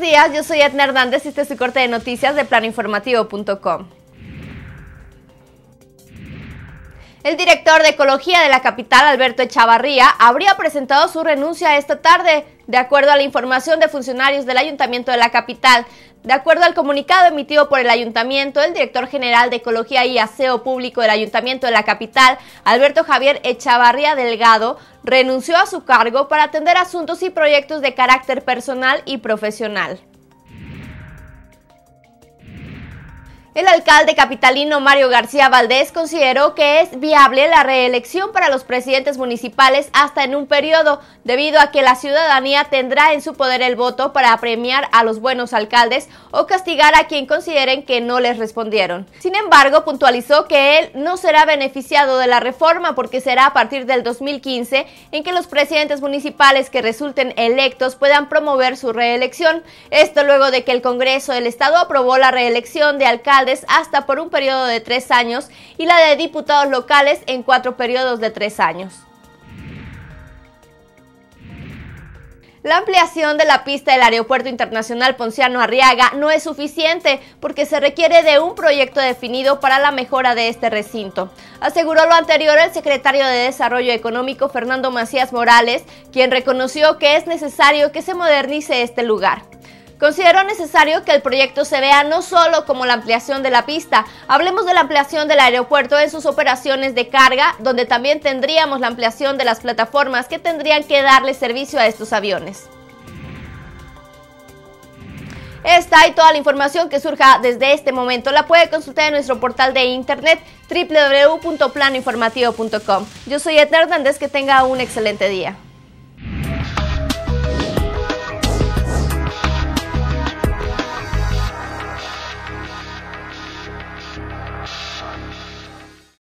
días, yo soy Edna Hernández y este es su corte de noticias de planoinformativo.com. El director de Ecología de la capital, Alberto Echavarría, habría presentado su renuncia esta tarde, de acuerdo a la información de funcionarios del Ayuntamiento de la capital. De acuerdo al comunicado emitido por el Ayuntamiento, el director general de Ecología y Aseo Público del Ayuntamiento de la capital, Alberto Javier Echavarría Delgado, renunció a su cargo para atender asuntos y proyectos de carácter personal y profesional. El alcalde capitalino Mario García Valdés consideró que es viable la reelección para los presidentes municipales hasta en un periodo, debido a que la ciudadanía tendrá en su poder el voto para premiar a los buenos alcaldes o castigar a quien consideren que no les respondieron. Sin embargo, puntualizó que él no será beneficiado de la reforma porque será a partir del 2015 en que los presidentes municipales que resulten electos puedan promover su reelección. Esto luego de que el Congreso del Estado aprobó la reelección de alcaldes hasta por un periodo de tres años y la de diputados locales en cuatro periodos de tres años. La ampliación de la pista del Aeropuerto Internacional Ponciano Arriaga no es suficiente porque se requiere de un proyecto definido para la mejora de este recinto. Aseguró lo anterior el secretario de Desarrollo Económico Fernando Macías Morales, quien reconoció que es necesario que se modernice este lugar. Considero necesario que el proyecto se vea no solo como la ampliación de la pista, hablemos de la ampliación del aeropuerto en sus operaciones de carga, donde también tendríamos la ampliación de las plataformas que tendrían que darle servicio a estos aviones. Esta y toda la información que surja desde este momento la puede consultar en nuestro portal de internet www.planoinformativo.com. Yo soy Edna Hernández, que tenga un excelente día.